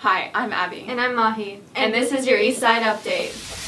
Hi, I'm Abby. And I'm Mahi. And, and this is your East Side Update.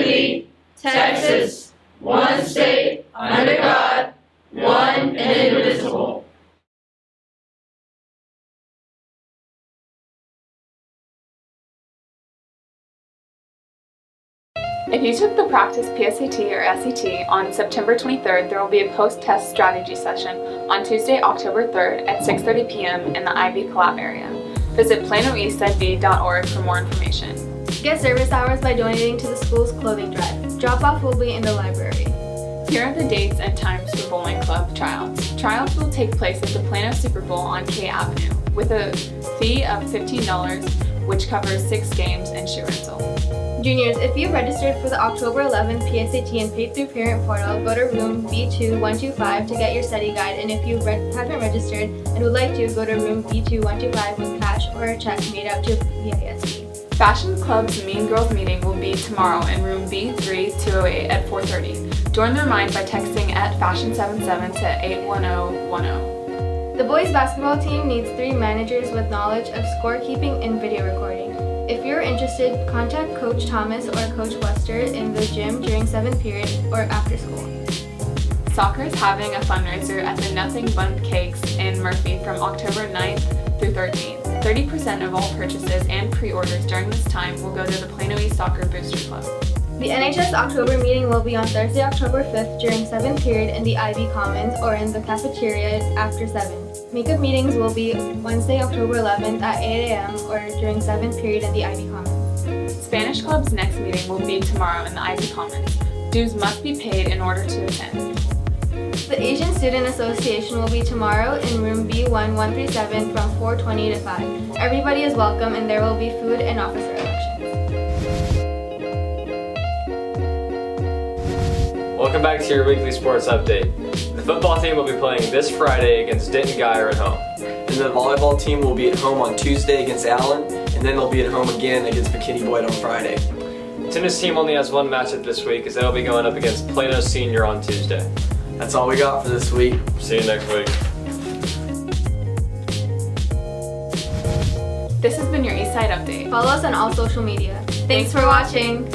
If you took the practice PSAT or SAT on September 23rd, there will be a post-test strategy session on Tuesday, October 3rd at 6.30 p.m. in the Ivy Collab area. Visit planoeastid.org for more information. Get service hours by donating to the school's clothing drive. Drop-off will be in the library. Here are the dates and times for Bowling Club trials. Trials will take place at the Plano Super Bowl on K Avenue with a fee of $15, which covers six games and shoe rental. Juniors, if you registered for the October 11th PSAT and paid through Parent Portal, go to room B2125 to get your study guide. And if you re haven't registered and would like to, go to room B2125 with cash or a check made out to PISD. Fashion Club's Mean Girls meeting will be tomorrow in room B3208 at 4.30. Join their mind by texting at Fashion77 to 81010. The boys basketball team needs three managers with knowledge of scorekeeping and video recording. If you're interested, contact Coach Thomas or Coach Wester in the gym during 7th period or after school. Soccer is having a fundraiser at the Nothing Bundt Cakes in Murphy from October 9th through 13th. 30% of all purchases and pre-orders during this time will go to the Plano East Soccer Booster Club. The NHS October meeting will be on Thursday, October 5th during 7th period in the Ivy Commons or in the cafeteria after 7. Makeup meetings will be Wednesday, October 11th at 8 a.m. or during 7th period in the Ivy Commons. Spanish Club's next meeting will be tomorrow in the Ivy Commons. Dues must be paid in order to attend. The Asian Student Association will be tomorrow in room B1137 from 4.20 to 5. Everybody is welcome and there will be food and officer elections. Welcome back to your weekly sports update. The football team will be playing this Friday against Denton Guyer at home. And the volleyball team will be at home on Tuesday against Allen, and then they'll be at home again against McKinney Boyd on Friday. Tennis team only has one matchup this week as they'll be going up against Plano Senior on Tuesday. That's all we got for this week. See you next week. This has been your Eastside Update. Follow us on all social media. Thanks for watching.